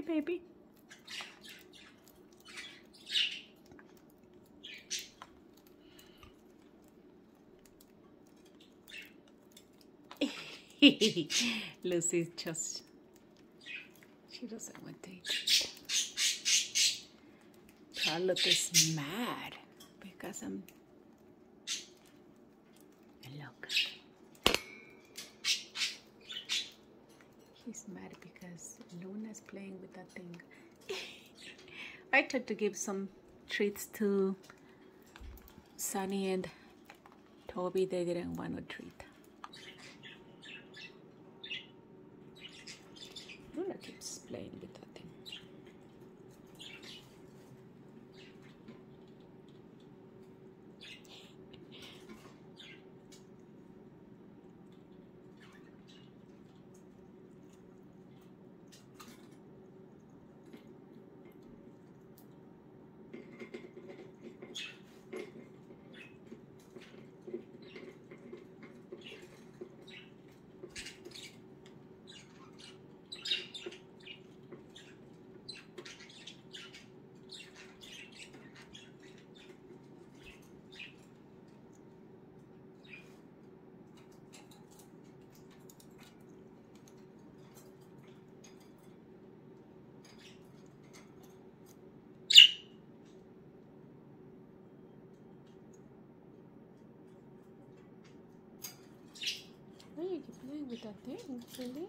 baby. Lucy's just, she doesn't want to eat. Charlotte is mad because I'm, look. He's mad because Luna's playing with that thing. I tried to give some treats to Sunny and Toby. They didn't want a treat. Luna keeps playing with that thing. Why you keep playing with that thing, really?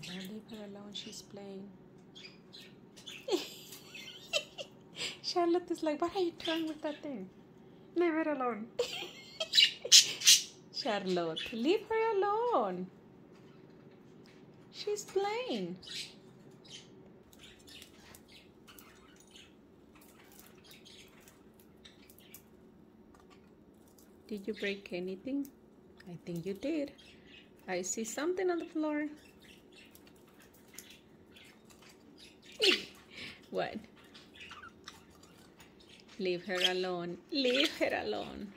Charlotte, leave her alone. She's playing. Charlotte is like, what are you doing with that thing? Leave her alone. Charlotte, leave her alone. She's playing. Did you break anything? I think you did. I see something on the floor. what? Leave her alone. Leave her alone.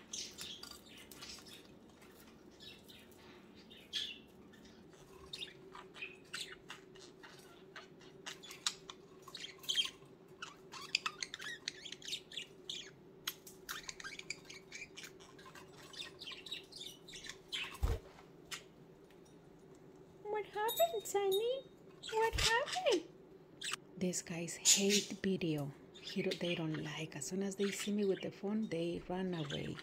What happened, Sunny? What happened? These guys hate video. He They don't like. As soon as they see me with the phone, they run away.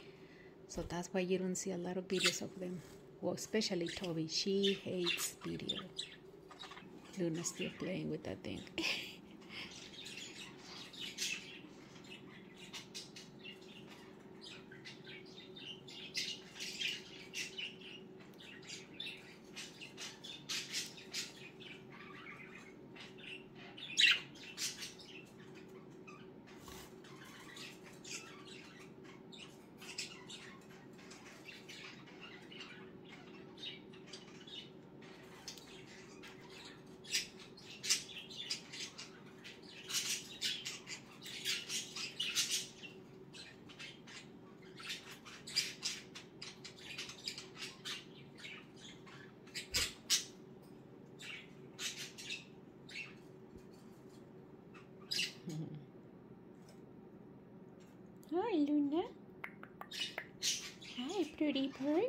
So that's why you don't see a lot of videos of them. Well, especially Toby. She hates video. Luna's still playing with that thing. Hi, Luna. Hi, pretty bird.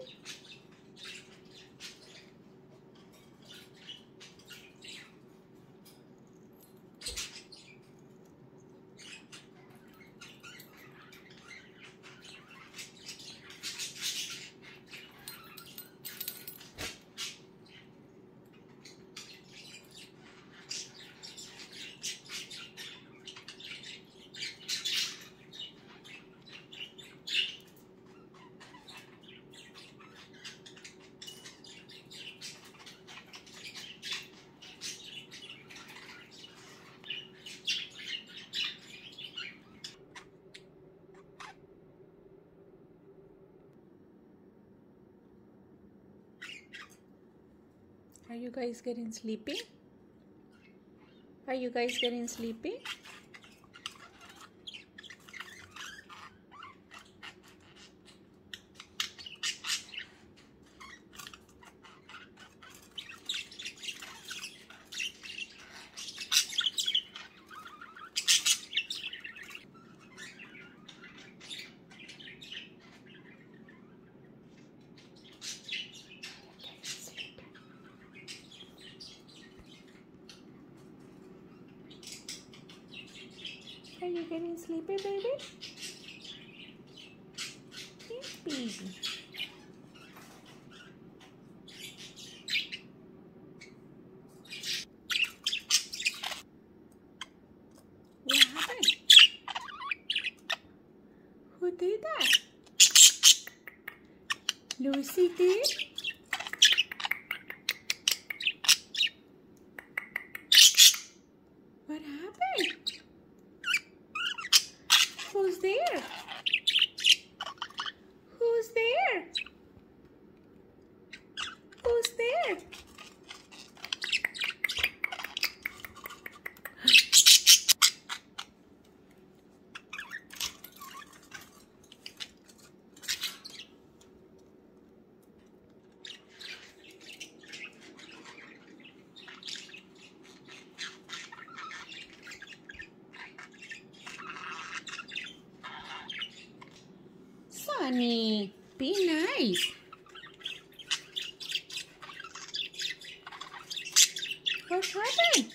Are you guys getting sleepy? Are you guys getting sleepy? Getting sleepy, baby? Yes, baby. What happened? Who did that? Lucy did? Sunny, be nice. What happened?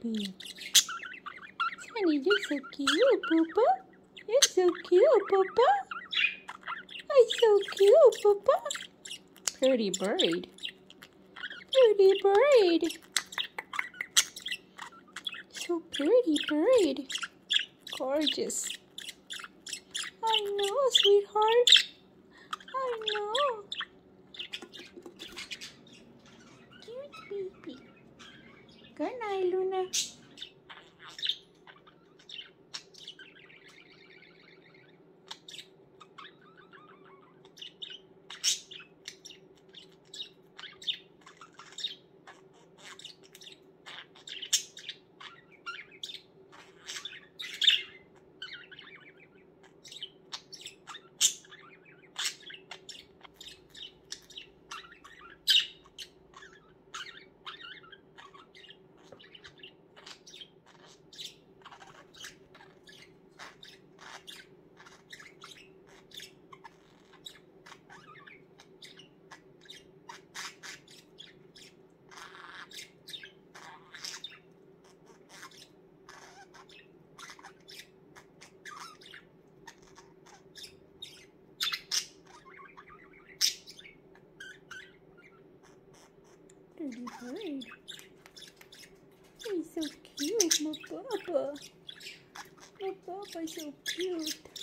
Sunny, you're so cute, Poopa. You're so cute, Poopa. You're so cute, Poopa. Pretty bird. Pretty bird. So pretty bird. Gorgeous. I know, sweetheart. I know. Cute baby. Good night, Luna. Pretty bird. He's so cute, my papa. My papa is so cute.